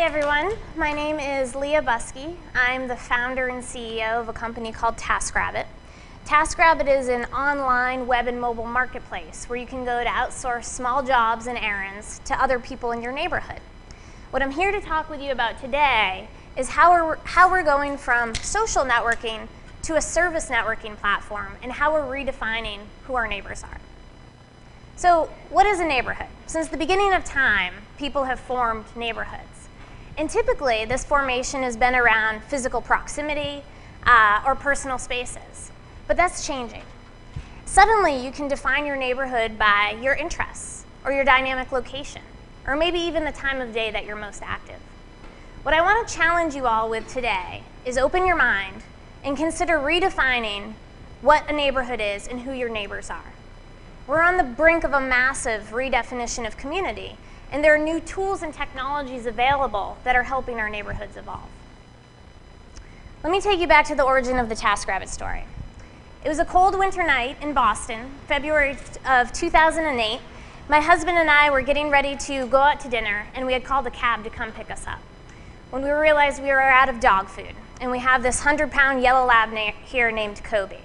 Hi, everyone. My name is Leah Busque. I'm the founder and CEO of a company called TaskRabbit. TaskRabbit is an online web and mobile marketplace where you can go to outsource small jobs and errands to other people in your neighborhood. What I'm here to talk with you about today is how we're, how we're going from social networking to a service networking platform and how we're redefining who our neighbors are. So, what is a neighborhood? Since the beginning of time, people have formed neighborhoods. And typically, this formation has been around physical proximity uh, or personal spaces. But that's changing. Suddenly, you can define your neighborhood by your interests or your dynamic location, or maybe even the time of day that you're most active. What I want to challenge you all with today is open your mind and consider redefining what a neighborhood is and who your neighbors are. We're on the brink of a massive redefinition of community, and there are new tools and technologies available that are helping our neighborhoods evolve. Let me take you back to the origin of the TaskRabbit story. It was a cold winter night in Boston, February of 2008. My husband and I were getting ready to go out to dinner, and we had called a cab to come pick us up. When we realized we were out of dog food, and we have this 100 pound yellow lab na- here named Kobe.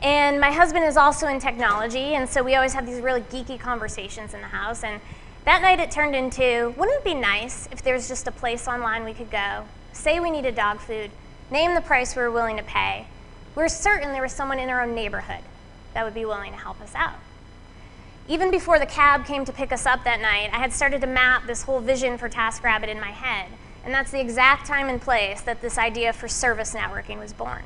And my husband is also in technology, and so we always have these really geeky conversations in the house. And that night it turned into wouldn't it be nice if there was just a place online we could go, say we needed dog food, name the price we were willing to pay. We are certain there was someone in our own neighborhood that would be willing to help us out. Even before the cab came to pick us up that night, I had started to map this whole vision for TaskRabbit in my head. And that's the exact time and place that this idea for service networking was born.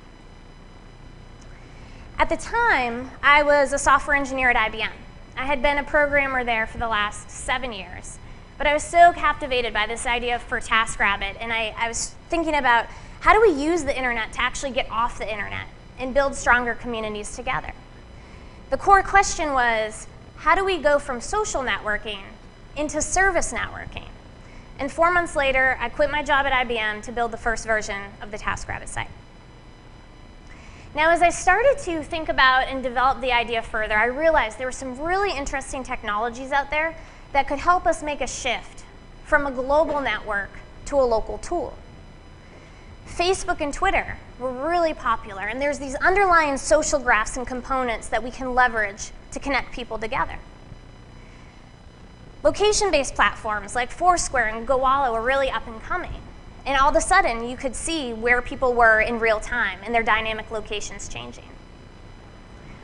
At the time, I was a software engineer at IBM. I had been a programmer there for the last seven years. But I was so captivated by this idea for TaskRabbit, and I, I was thinking about how do we use the internet to actually get off the internet and build stronger communities together? The core question was how do we go from social networking into service networking? And four months later, I quit my job at IBM to build the first version of the TaskRabbit site. Now, as I started to think about and develop the idea further, I realized there were some really interesting technologies out there that could help us make a shift from a global network to a local tool. Facebook and Twitter were really popular, and there's these underlying social graphs and components that we can leverage to connect people together. Location-based platforms like Foursquare and Gowalla were really up and coming. And all of a sudden, you could see where people were in real time and their dynamic locations changing.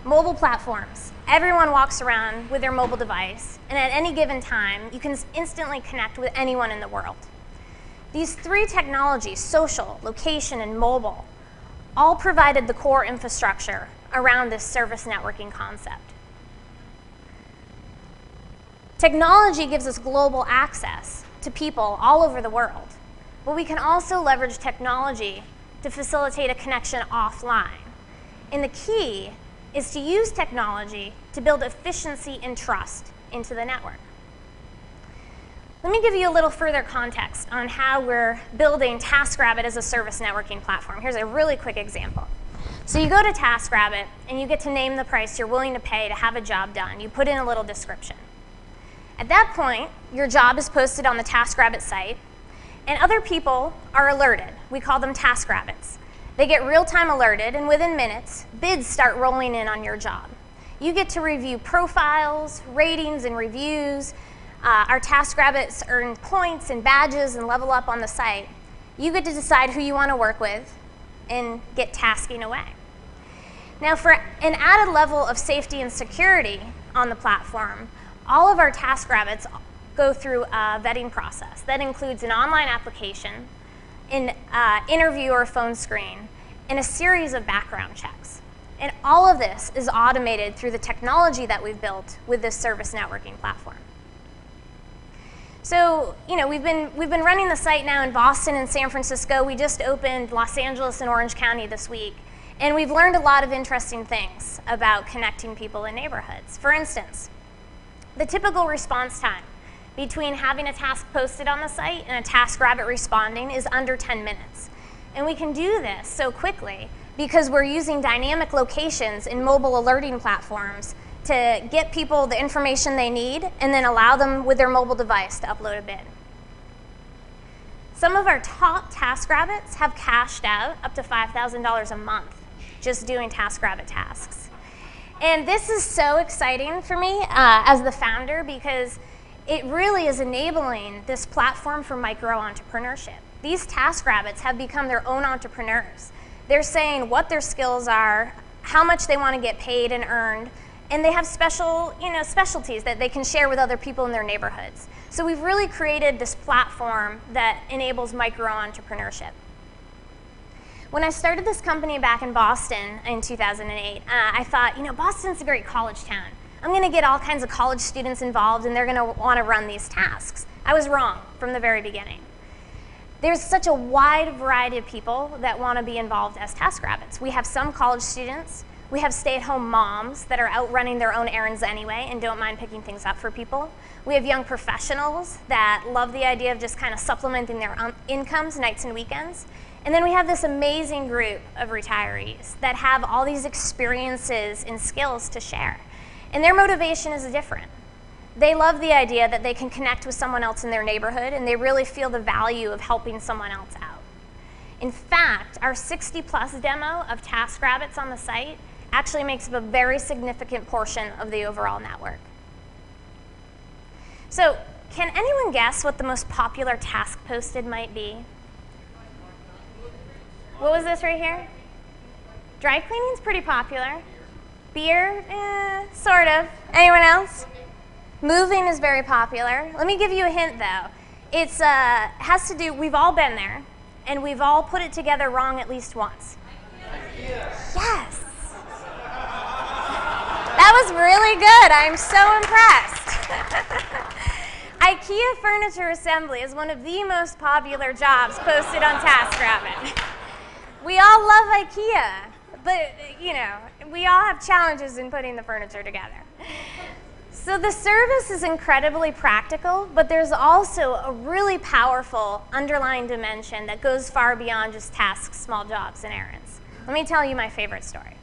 Mobile platforms. Everyone walks around with their mobile device, and at any given time, you can instantly connect with anyone in the world. These three technologies, social, location, and mobile, all provided the core infrastructure around this service networking concept. Technology gives us global access to people all over the world. But we can also leverage technology to facilitate a connection offline. And the key is to use technology to build efficiency and trust into the network. Let me give you a little further context on how we're building TaskRabbit as a service networking platform. Here's a really quick example. So you go to TaskRabbit and you get to name the price you're willing to pay to have a job done. You put in a little description. At that point, your job is posted on the TaskRabbit site and other people are alerted. We call them task rabbits. They get real time alerted, and within minutes, bids start rolling in on your job. You get to review profiles, ratings, and reviews. Uh, our task rabbits earn points and badges and level up on the site. You get to decide who you want to work with and get tasking away. Now, for an added level of safety and security on the platform, all of our task rabbits go through a vetting process. That includes an online application, an uh, interview or phone screen, and a series of background checks. And all of this is automated through the technology that we've built with this service networking platform. So, you know, we've been, we've been running the site now in Boston and San Francisco. We just opened Los Angeles and Orange County this week. And we've learned a lot of interesting things about connecting people in neighborhoods. For instance, the typical response time between having a task posted on the site and a TaskRabbit responding is under 10 minutes. And we can do this so quickly because we're using dynamic locations in mobile alerting platforms to get people the information they need and then allow them with their mobile device to upload a bid. Some of our top TaskRabbits have cashed out up to $5,000 a month just doing TaskRabbit tasks. And this is so exciting for me uh, as the founder because it really is enabling this platform for micro entrepreneurship. These task rabbits have become their own entrepreneurs. They're saying what their skills are, how much they want to get paid and earned, and they have special, you know, specialties that they can share with other people in their neighborhoods. So we've really created this platform that enables micro entrepreneurship. When I started this company back in Boston in 2008, uh, I thought, you know, Boston's a great college town. I'm going to get all kinds of college students involved and they're going to want to run these tasks. I was wrong from the very beginning. There's such a wide variety of people that want to be involved as TaskRabbits. We have some college students, we have stay-at-home moms that are out running their own errands anyway and don't mind picking things up for people. We have young professionals that love the idea of just kind of supplementing their um, incomes nights and weekends. And then we have this amazing group of retirees that have all these experiences and skills to share. And their motivation is different. They love the idea that they can connect with someone else in their neighborhood and they really feel the value of helping someone else out. In fact, our 60 plus demo of task TaskRabbits on the site actually makes up a very significant portion of the overall network. So, can anyone guess what the most popular task posted might be? What was this right here? Dry cleaning's pretty popular. Beer, eh, sort of. Anyone else? Moving is very popular. Let me give you a hint though. It's uh, has to do. We've all been there, and we've all put it together wrong at least once. Yes. That was really good. I'm so impressed. IKEA furniture assembly is one of the most popular jobs posted on TaskRabbit. We all love IKEA, but you know, we all have challenges in putting the furniture together. So the service is incredibly practical, but there's also a really powerful underlying dimension that goes far beyond just tasks, small jobs, and errands. Let me tell you my favorite story.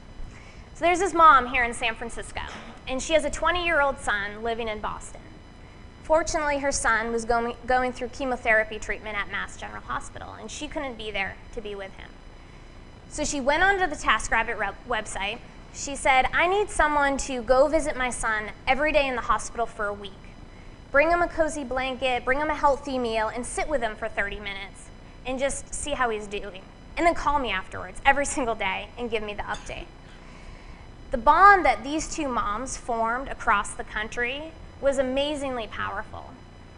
So there's this mom here in San Francisco, and she has a 20-year-old son living in Boston. Fortunately, her son was going, going through chemotherapy treatment at Mass General Hospital, and she couldn't be there to be with him. So she went onto the TaskRabbit website. She said, I need someone to go visit my son every day in the hospital for a week. Bring him a cozy blanket, bring him a healthy meal, and sit with him for 30 minutes and just see how he's doing. And then call me afterwards every single day and give me the update. The bond that these two moms formed across the country was amazingly powerful.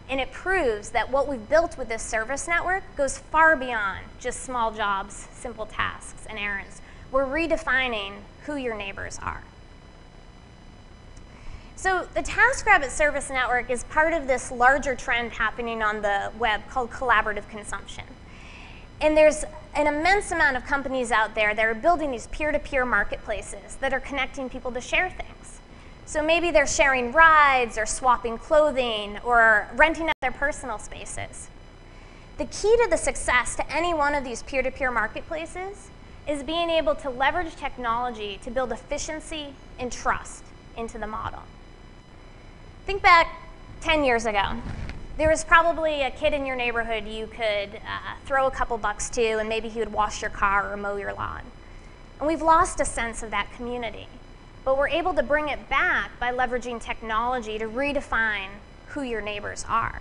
And it proves that what we've built with this service network goes far beyond just small jobs, simple tasks, and errands. We're redefining who your neighbors are. So the TaskRabbit Service Network is part of this larger trend happening on the web called collaborative consumption. And there's an immense amount of companies out there that are building these peer-to-peer -peer marketplaces that are connecting people to share things. So maybe they're sharing rides or swapping clothing or renting out their personal spaces. The key to the success to any one of these peer-to-peer -peer marketplaces is being able to leverage technology to build efficiency and trust into the model. Think back 10 years ago. There was probably a kid in your neighborhood you could uh, throw a couple bucks to and maybe he would wash your car or mow your lawn. And we've lost a sense of that community but we're able to bring it back by leveraging technology to redefine who your neighbors are.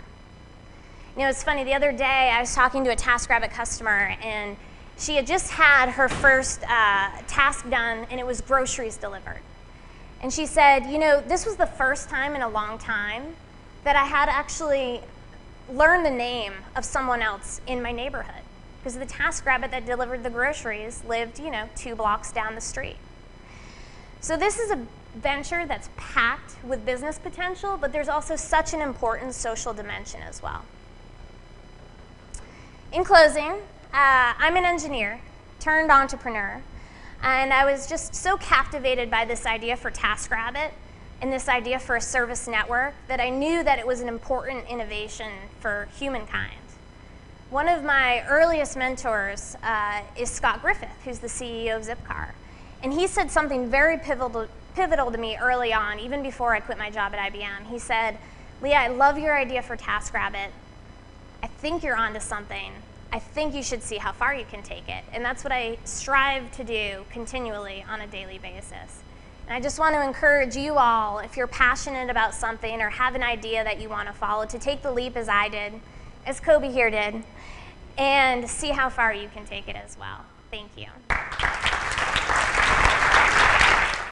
You know, it's funny, the other day I was talking to a TaskRabbit customer and she had just had her first uh, task done and it was groceries delivered. And she said, you know, this was the first time in a long time that I had actually learned the name of someone else in my neighborhood because the TaskRabbit that delivered the groceries lived, you know, two blocks down the street. So this is a venture that's packed with business potential, but there's also such an important social dimension as well. In closing, uh, I'm an engineer turned entrepreneur, and I was just so captivated by this idea for TaskRabbit and this idea for a service network that I knew that it was an important innovation for humankind. One of my earliest mentors uh, is Scott Griffith, who's the CEO of Zipcar. And he said something very pivotal, pivotal to me early on, even before I quit my job at IBM. He said, Leah, I love your idea for TaskRabbit. I think you're onto something. I think you should see how far you can take it. And that's what I strive to do continually on a daily basis. And I just want to encourage you all, if you're passionate about something or have an idea that you want to follow, to take the leap as I did, as Kobe here did, and see how far you can take it as well. Thank you.